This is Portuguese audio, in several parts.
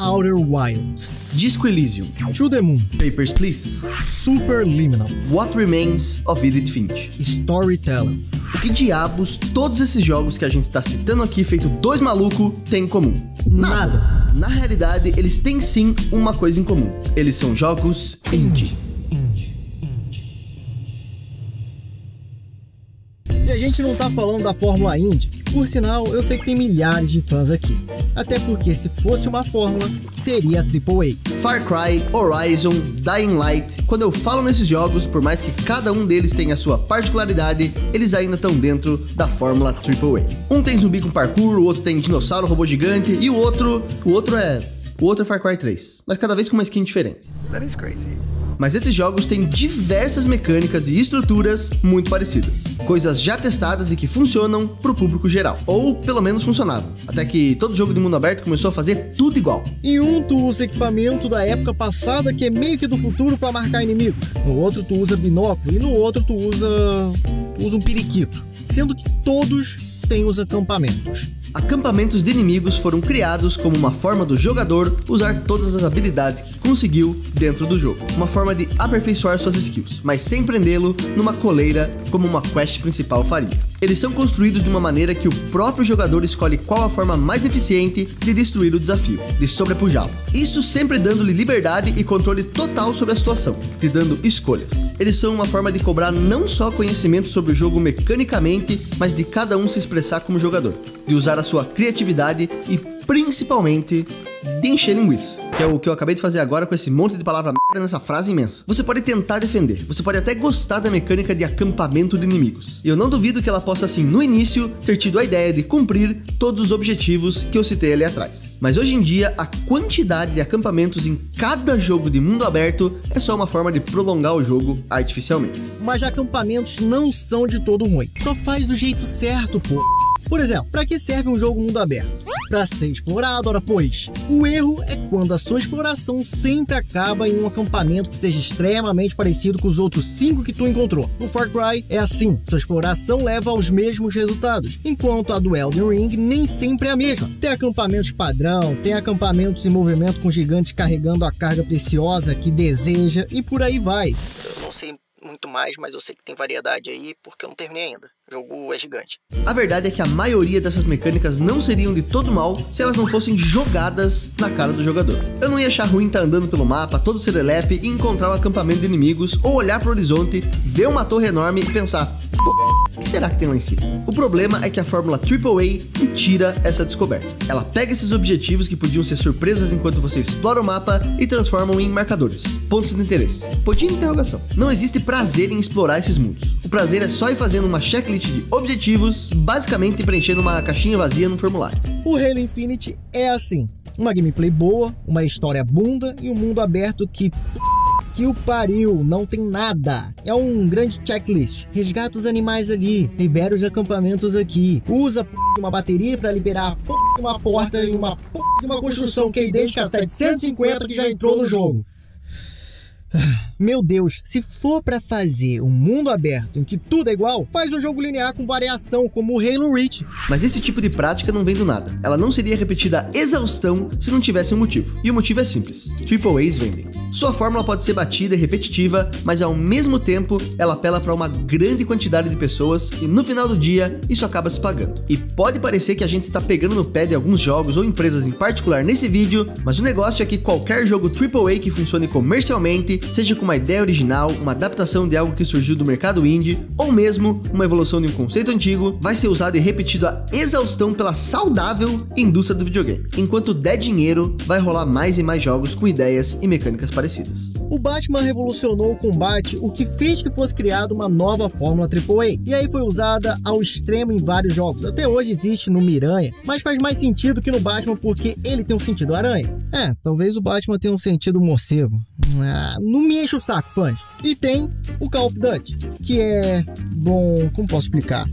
Outer Wilds, Disco Elysium, To the Moon, Papers, Please, Superliminal, What Remains of Edith Finch. Storytelling. O que diabos todos esses jogos que a gente tá citando aqui, feito dois malucos, têm em comum? Nada. Na realidade, eles têm sim uma coisa em comum. Eles são jogos indie. Gente não tá falando da Fórmula Indy, que por sinal eu sei que tem milhares de fãs aqui. Até porque se fosse uma fórmula, seria a AAA. Far Cry, Horizon, Dying Light. Quando eu falo nesses jogos, por mais que cada um deles tenha a sua particularidade, eles ainda estão dentro da fórmula AAA. Um tem zumbi com parkour, o outro tem dinossauro, robô gigante e o outro, o outro é, o outro é Far Cry 3, mas cada vez com uma skin diferente. That is crazy. Mas esses jogos têm diversas mecânicas e estruturas muito parecidas. Coisas já testadas e que funcionam pro público geral. Ou pelo menos funcionavam. Até que todo jogo de mundo aberto começou a fazer tudo igual. Em um tu usa equipamento da época passada que é meio que do futuro para marcar inimigos. No outro tu usa binóculo e no outro tu usa tu usa um periquito. Sendo que todos têm os acampamentos. Acampamentos de inimigos foram criados como uma forma do jogador usar todas as habilidades que conseguiu dentro do jogo. Uma forma de aperfeiçoar suas skills, mas sem prendê-lo numa coleira como uma quest principal faria. Eles são construídos de uma maneira que o próprio jogador escolhe qual a forma mais eficiente de destruir o desafio, de sobrepujá-lo. Isso sempre dando-lhe liberdade e controle total sobre a situação, te dando escolhas. Eles são uma forma de cobrar não só conhecimento sobre o jogo mecanicamente, mas de cada um se expressar como jogador, de usar a sua criatividade e principalmente de encher linguiça, que é o que eu acabei de fazer agora com esse monte de palavra merda nessa frase imensa. Você pode tentar defender, você pode até gostar da mecânica de acampamento de inimigos. E eu não duvido que ela possa assim no início ter tido a ideia de cumprir todos os objetivos que eu citei ali atrás. Mas hoje em dia a quantidade de acampamentos em cada jogo de mundo aberto é só uma forma de prolongar o jogo artificialmente. Mas acampamentos não são de todo ruim. Só faz do jeito certo, pô. Por exemplo, para que serve um jogo mundo aberto? Para ser explorado, ora pois. O erro é quando a sua exploração sempre acaba em um acampamento que seja extremamente parecido com os outros cinco que tu encontrou. No Far Cry é assim, sua exploração leva aos mesmos resultados, enquanto a do Elden Ring nem sempre é a mesma. Tem acampamentos padrão, tem acampamentos em movimento com gigantes carregando a carga preciosa que deseja e por aí vai. Eu não sei muito mais, mas eu sei que tem variedade aí porque eu não terminei ainda. O jogo é gigante. A verdade é que a maioria dessas mecânicas não seriam de todo mal se elas não fossem jogadas na cara do jogador. Eu não ia achar ruim estar andando pelo mapa, todo serelepe e encontrar um acampamento de inimigos, ou olhar pro horizonte, ver uma torre enorme e pensar, o que será que tem lá em cima? O problema é que a fórmula AAA te tira essa descoberta. Ela pega esses objetivos que podiam ser surpresas enquanto você explora o mapa e transformam em marcadores, pontos de interesse. Pontinho de interrogação. Não existe prazer em explorar esses mundos. O prazer é só ir fazendo uma checklist de objetivos, basicamente preenchendo uma caixinha vazia no formulário. O Halo Infinite é assim: uma gameplay boa, uma história bunda e um mundo aberto que que o pariu, não tem nada. É um grande checklist. Resgata os animais ali, libera os acampamentos aqui, usa uma bateria para liberar uma porta e uma uma construção que idêntica a 750 que já entrou no jogo. Meu Deus, se for para fazer um mundo aberto em que tudo é igual, faz um jogo linear com variação, como o Halo Reach. Mas esse tipo de prática não vem do nada. Ela não seria repetida a exaustão se não tivesse um motivo. E o motivo é simples: AAAs vendem. Sua fórmula pode ser batida e repetitiva, mas ao mesmo tempo ela apela para uma grande quantidade de pessoas e no final do dia isso acaba se pagando. E pode parecer que a gente está pegando no pé de alguns jogos ou empresas em particular nesse vídeo, mas o negócio é que qualquer jogo AAA que funcione comercialmente, seja com uma ideia original, uma adaptação de algo que surgiu do mercado indie, ou mesmo uma evolução de um conceito antigo, vai ser usado e repetido a exaustão pela saudável indústria do videogame. Enquanto der dinheiro, vai rolar mais e mais jogos com ideias e mecânicas parecidas. O Batman revolucionou o combate, o que fez que fosse criada uma nova fórmula AAA, e aí foi usada ao extremo em vários jogos. Até hoje existe no Miranha, mas faz mais sentido que no Batman porque ele tem um sentido aranha. É, talvez o Batman tenha um sentido morcego. Ah, não me enche o saco, fãs. E tem o Call of Duty, que é. Bom, como posso explicar?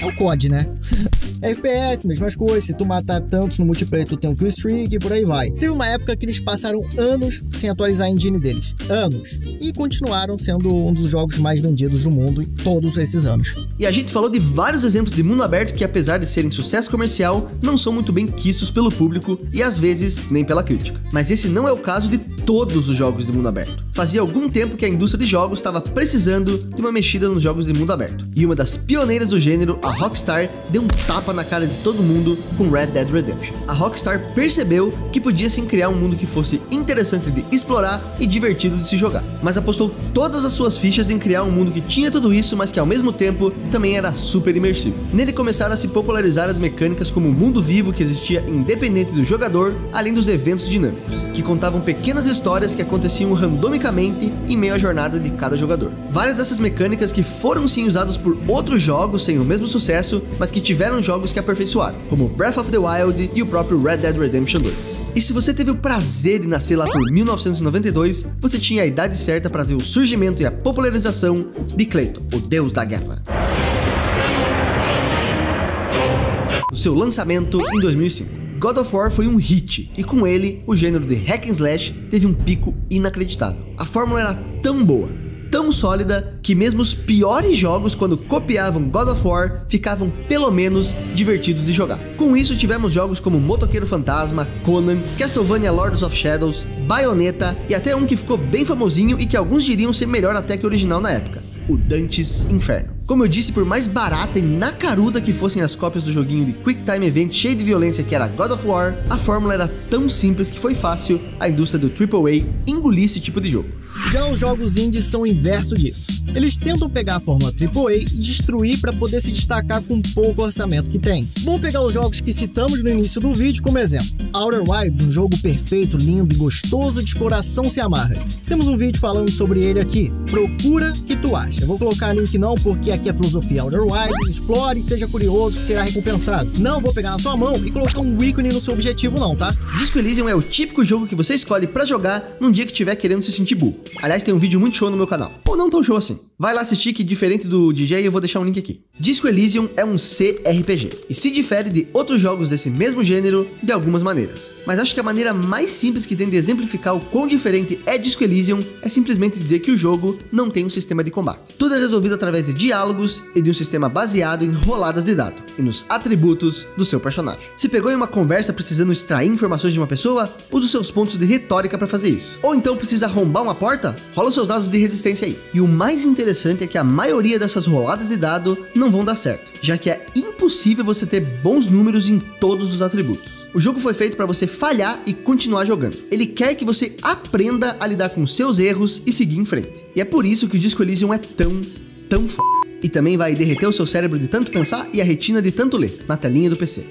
É o COD, né? FPS, mesmas coisas. Se tu matar tantos no multiplayer, tu tem um kill streak e por aí vai. Teve uma época que eles passaram anos sem atualizar a engine deles. Anos. E continuaram sendo um dos jogos mais vendidos do mundo em todos esses anos. E a gente falou de vários exemplos de mundo aberto que, apesar de serem sucesso comercial, não são muito bem quistos pelo público e às vezes nem pela crítica. Mas esse não é o caso de todos os jogos de mundo aberto. Fazia algum tempo que a indústria de jogos estava precisando de uma mexida nos jogos de mundo aberto. E uma das pioneiras do gênero, a Rockstar, deu um tapa na cara de todo mundo com Red Dead Redemption. A Rockstar percebeu que podia sim criar um mundo que fosse interessante de explorar e divertido de se jogar, mas apostou todas as suas fichas em criar um mundo que tinha tudo isso, mas que ao mesmo tempo também era super imersivo. Nele começaram a se popularizar as mecânicas como o mundo vivo que existia independente do jogador, além dos eventos dinâmicos, que contavam pequenas histórias que aconteciam randomicamente em meio à jornada de cada jogador. Várias dessas mecânicas que foram sim usadas por outros jogos sem o mesmo sucesso, mas que tiveram jogos que aperfeiçoaram, como Breath of the Wild e o próprio Red Dead Redemption 2. E se você teve o prazer de nascer lá por 1992, você tinha a idade certa para ver o surgimento e a popularização de Clayton, o deus da guerra. O seu lançamento em 2005. God of War foi um hit, e com ele, o gênero de hack and slash teve um pico inacreditável. A fórmula era tão boa, tão sólida, que mesmo os piores jogos, quando copiavam God of War, ficavam pelo menos divertidos de jogar. Com isso, tivemos jogos como Motoqueiro Fantasma, Conan, Castlevania Lords of Shadows, Bayonetta e até um que ficou bem famosinho e que alguns diriam ser melhor até que o original na época, o Dante's Inferno. Como eu disse, por mais barata e nacaruda que fossem as cópias do joguinho de Quick Time Event cheio de violência que era God of War, a fórmula era tão simples que foi fácil a indústria do AAA engolir esse tipo de jogo. Já os jogos indies são o inverso disso. Eles tentam pegar a fórmula AAA e destruir para poder se destacar com pouco orçamento que tem. Vamos pegar os jogos que citamos no início do vídeo como exemplo. Outer Wilds, um jogo perfeito, lindo e gostoso de exploração sem amarras. Temos um vídeo falando sobre ele aqui. Procura que tu acha. Vou colocar link não porque aqui é filosofia Outer Wilds, explore e seja curioso que será recompensado. Não vou pegar na sua mão e colocar um ícone no seu objetivo não, tá? Disco Elysium é o típico jogo que você escolhe para jogar num dia que estiver querendo se sentir burro. Aliás, tem um vídeo muito show no meu canal. Ou não tão show assim. awesome. Vai lá assistir que diferente do DJ eu vou deixar um link aqui. Disco Elysium é um CRPG e se difere de outros jogos desse mesmo gênero de algumas maneiras. Mas acho que a maneira mais simples que tem de exemplificar o quão diferente é Disco Elysium é simplesmente dizer que o jogo não tem um sistema de combate. Tudo é resolvido através de diálogos e de um sistema baseado em roladas de dado e nos atributos do seu personagem. Se pegou em uma conversa precisando extrair informações de uma pessoa, use os seus pontos de retórica para fazer isso. Ou então precisa arrombar uma porta? Rola os seus dados de resistência aí. E o mais interessante é que a maioria dessas roladas de dado não vão dar certo, já que é impossível você ter bons números em todos os atributos. O jogo foi feito para você falhar e continuar jogando. Ele quer que você aprenda a lidar com seus erros e seguir em frente. E é por isso que o Disco Elysium é tão, tão f... E também vai derreter o seu cérebro de tanto pensar e a retina de tanto ler na telinha do PC.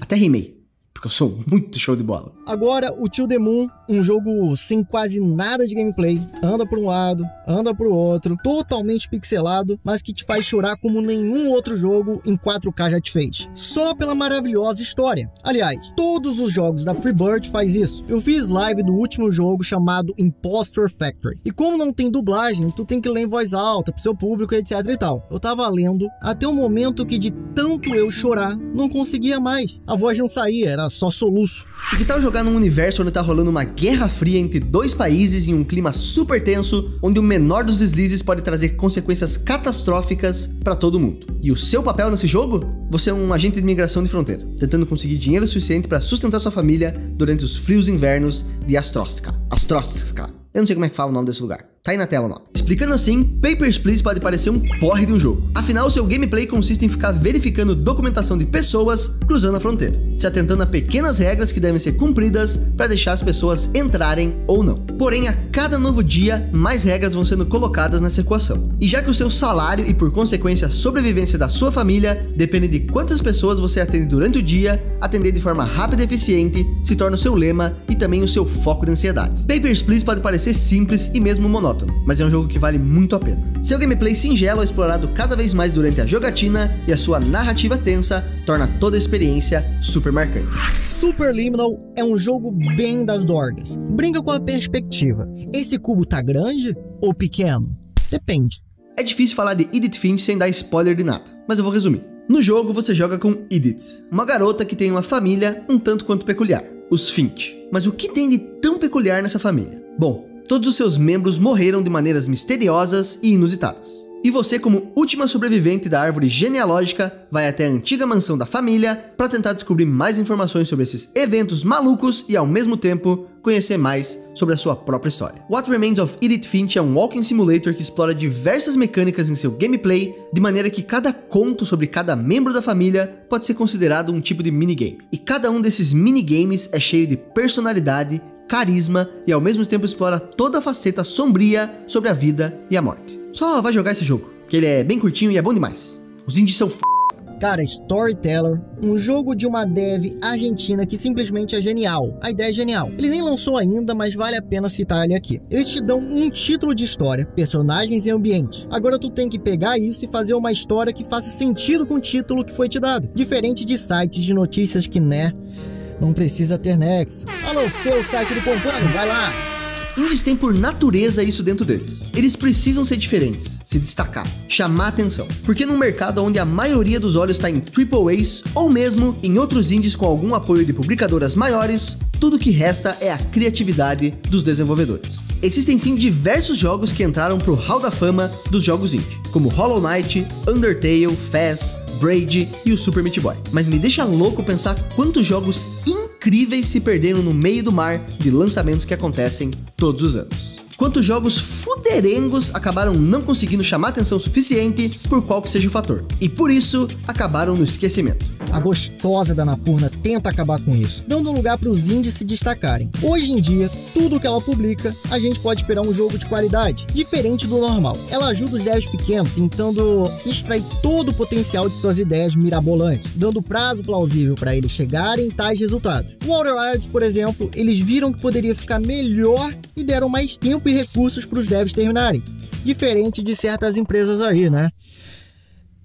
Até rimei porque eu sou muito show de bola. Agora, o Tio The Moon, um jogo sem quase nada de gameplay, anda para um lado, anda para o outro, totalmente pixelado, mas que te faz chorar como nenhum outro jogo em 4K já te fez. Só pela maravilhosa história. Aliás, todos os jogos da Freebird faz isso. Eu fiz live do último jogo chamado Impostor Factory. E como não tem dublagem, tu tem que ler em voz alta pro seu público, etc e tal. Eu tava lendo até o momento que de tanto eu chorar, não conseguia mais. A voz não saía, era só soluço. E que tal jogar num universo onde tá rolando uma guerra fria entre dois países em um clima super tenso, onde o menor dos deslizes pode trazer consequências catastróficas para todo mundo? E o seu papel nesse jogo? Você é um agente de imigração de fronteira, tentando conseguir dinheiro suficiente para sustentar sua família durante os frios invernos de Astróstica. Astróstica. Eu não sei como é que fala o nome desse lugar. Tá aí na tela nome. Explicando assim, Papers, Please pode parecer um porre de um jogo. Afinal, seu gameplay consiste em ficar verificando documentação de pessoas cruzando a fronteira, se atentando a pequenas regras que devem ser cumpridas para deixar as pessoas entrarem ou não. Porém, a cada novo dia, mais regras vão sendo colocadas nessa equação. E já que o seu salário e, por consequência, a sobrevivência da sua família depende de quantas pessoas você atende durante o dia, atender de forma rápida e eficiente se torna o seu lema e também o seu foco de ansiedade. Papers, Please pode parecer simples e mesmo monótono monótono, mas é um jogo que vale muito a pena. Seu gameplay singelo é explorado cada vez mais durante a jogatina e a sua narrativa tensa torna toda a experiência super marcante. Superliminal é um jogo bem das dorgas. Brinca com a perspectiva. Esse cubo tá grande ou pequeno? Depende. É difícil falar de Edith Finch sem dar spoiler de nada, mas eu vou resumir. No jogo você joga com Edith, uma garota que tem uma família um tanto quanto peculiar, os Finch. Mas o que tem de tão peculiar nessa família? Bom, Todos os seus membros morreram de maneiras misteriosas e inusitadas. E você, como última sobrevivente da árvore genealógica, vai até a antiga mansão da família para tentar descobrir mais informações sobre esses eventos malucos e, ao mesmo tempo, conhecer mais sobre a sua própria história. What Remains of Edith Finch é um walking simulator que explora diversas mecânicas em seu gameplay, de maneira que cada conto sobre cada membro da família pode ser considerado um tipo de minigame. E cada um desses minigames é cheio de personalidade, carisma e ao mesmo tempo explora toda a faceta sombria sobre a vida e a morte. Só vai jogar esse jogo, que ele é bem curtinho e é bom demais. Os indies são f... Cara, Storyteller, um jogo de uma dev argentina que simplesmente é genial. A ideia é genial. Ele nem lançou ainda, mas vale a pena citar ele aqui. Eles te dão um título de história, personagens e ambiente. Agora tu tem que pegar isso e fazer uma história que faça sentido com o título que foi te dado. Diferente de sites de notícias que, né, não precisa ter nexo. Alô, seu site do Pompano, vai lá! Indies têm por natureza isso dentro deles. Eles precisam ser diferentes, se destacar, chamar atenção. Porque num mercado onde a maioria dos olhos está em AAAs ou mesmo em outros indies com algum apoio de publicadoras maiores, tudo que resta é a criatividade dos desenvolvedores. Existem sim diversos jogos que entraram pro hall da fama dos jogos indie, como Hollow Knight, Undertale, Fez, Braid e o Super Meat Boy. Mas me deixa louco pensar quantos jogos incríveis se perderam no meio do mar de lançamentos que acontecem todos os anos. Quantos jogos fuderengos acabaram não conseguindo chamar atenção suficiente por qual que seja o fator, e por isso acabaram no esquecimento. A gostosa da Napurna tenta acabar com isso, dando lugar para os indies se destacarem. Hoje em dia, tudo que ela publica, a gente pode esperar um jogo de qualidade, diferente do normal. Ela ajuda os devs pequenos tentando extrair todo o potencial de suas ideias mirabolantes, dando prazo plausível para eles chegarem em tais resultados. O Outer Wilds, por exemplo, eles viram que poderia ficar melhor e deram mais tempo e recursos para os devs terminarem. Diferente de certas empresas aí, né?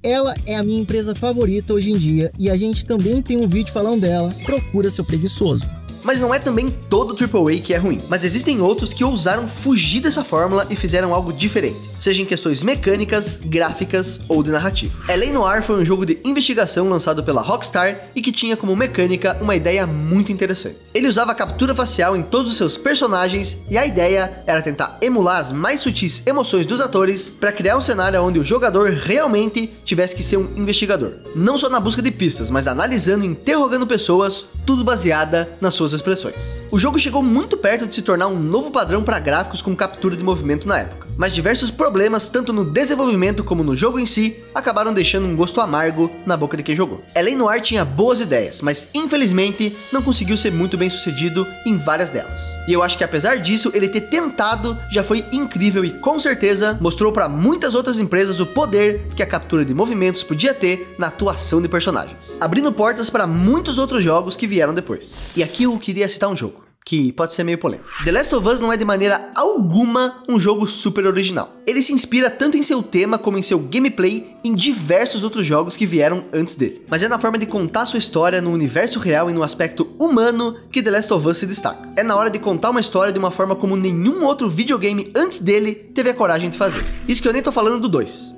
Ela é a minha empresa favorita hoje em dia e a gente também tem um vídeo falando dela. Procura seu preguiçoso. Mas não é também todo AAA que é ruim, mas existem outros que ousaram fugir dessa fórmula e fizeram algo diferente, seja em questões mecânicas, gráficas ou de narrativa. L.A. Noire foi um jogo de investigação lançado pela Rockstar e que tinha como mecânica uma ideia muito interessante. Ele usava captura facial em todos os seus personagens e a ideia era tentar emular as mais sutis emoções dos atores para criar um cenário onde o jogador realmente tivesse que ser um investigador, não só na busca de pistas, mas analisando e interrogando pessoas, tudo baseada nas suas expressões. O jogo chegou muito perto de se tornar um novo padrão para gráficos com captura de movimento na época, mas diversos problemas, tanto no desenvolvimento como no jogo em si, acabaram deixando um gosto amargo na boca de quem jogou. L.A. Noir tinha boas ideias, mas infelizmente não conseguiu ser muito bem sucedido em várias delas. E eu acho que apesar disso, ele ter tentado já foi incrível e com certeza mostrou para muitas outras empresas o poder que a captura de movimentos podia ter na atuação de personagens, abrindo portas para muitos outros jogos que vieram depois. E aqui eu queria citar um jogo que pode ser meio polêmico. The Last of Us não é de maneira alguma um jogo super original. Ele se inspira tanto em seu tema como em seu gameplay em diversos outros jogos que vieram antes dele. Mas é na forma de contar sua história no universo real e no aspecto humano que The Last of Us se destaca. É na hora de contar uma história de uma forma como nenhum outro videogame antes dele teve a coragem de fazer. Isso que eu nem tô falando do 2.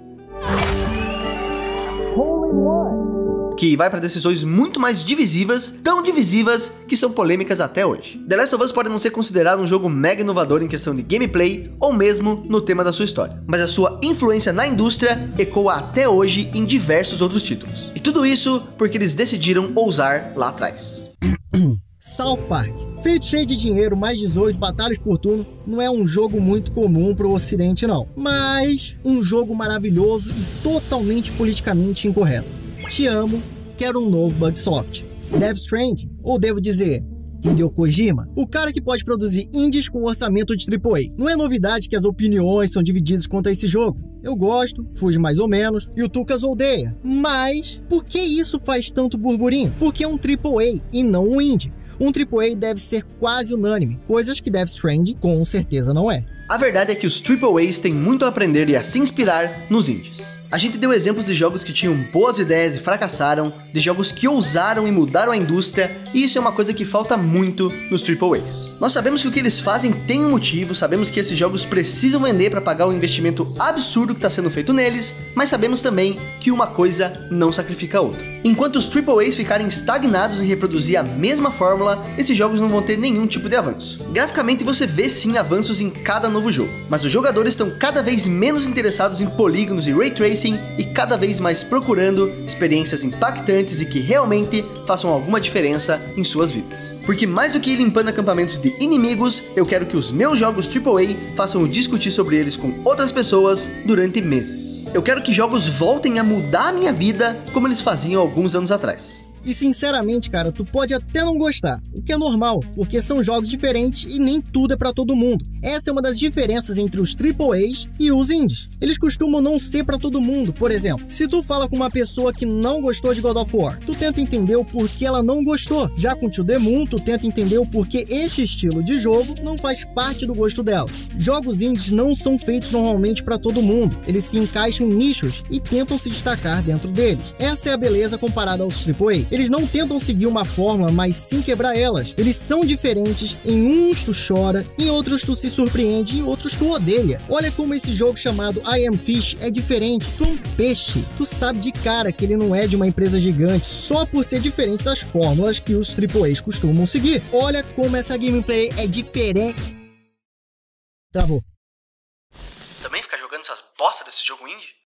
Que vai para decisões muito mais divisivas, tão divisivas que são polêmicas até hoje. The Last of Us pode não ser considerado um jogo mega inovador em questão de gameplay ou mesmo no tema da sua história, mas a sua influência na indústria ecoa até hoje em diversos outros títulos. E tudo isso porque eles decidiram ousar lá atrás. South Park. Feito cheio de dinheiro, mais 18 batalhas por turno, não é um jogo muito comum para o ocidente não, mas um jogo maravilhoso e totalmente politicamente incorreto. Te amo, quero um novo Bugsoft. Dev Stranding, ou devo dizer, Hideo Kojima, o cara que pode produzir indies com orçamento de AAA. Não é novidade que as opiniões são divididas quanto a esse jogo. Eu gosto, fujo mais ou menos, e o Tucas odeia. Mas, por que isso faz tanto burburinho? Porque é um AAA e não um indie. Um AAA deve ser quase unânime, coisas que Death Stranding com certeza não é. A verdade é que os AAAs têm muito a aprender e a se inspirar nos indies. A gente deu exemplos de jogos que tinham boas ideias e fracassaram, de jogos que ousaram e mudaram a indústria, e isso é uma coisa que falta muito nos AAAs. Nós sabemos que o que eles fazem tem um motivo, sabemos que esses jogos precisam vender para pagar o investimento absurdo que está sendo feito neles, mas sabemos também que uma coisa não sacrifica a outra. Enquanto os AAAs ficarem estagnados em reproduzir a mesma fórmula, esses jogos não vão ter nenhum tipo de avanço. Graficamente você vê sim avanços em cada novo jogo, mas os jogadores estão cada vez menos interessados em polígonos e ray tracing e cada vez mais procurando experiências impactantes e que realmente façam alguma diferença em suas vidas. Porque mais do que ir limpando acampamentos de inimigos, eu quero que os meus jogos AAA façam discutir sobre eles com outras pessoas durante meses. Eu quero que jogos voltem a mudar a minha vida como eles faziam alguns anos atrás. E sinceramente, cara, tu pode até não gostar, o que é normal, porque são jogos diferentes e nem tudo é para todo mundo. Essa é uma das diferenças entre os AAAs e os indies. Eles costumam não ser para todo mundo. Por exemplo, se tu fala com uma pessoa que não gostou de God of War, tu tenta entender o porquê ela não gostou. Já com To The tu tenta entender o porquê este estilo de jogo não faz parte do gosto dela. Jogos indies não são feitos normalmente para todo mundo. Eles se encaixam em nichos e tentam se destacar dentro deles. Essa é a beleza comparada aos AAA. Eles não tentam seguir uma fórmula, mas sim quebrar elas. Eles são diferentes, em uns tu chora, em outros tu se surpreende em outros tu odeia. Olha como esse jogo chamado I Am Fish é diferente. Tu é um peixe. Tu sabe de cara que ele não é de uma empresa gigante só por ser diferente das fórmulas que os AAAs costumam seguir. Olha como essa gameplay é diferente. Travou. Também ficar jogando essas bosta desse jogo indie?